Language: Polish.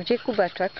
Gdzie kubeczek?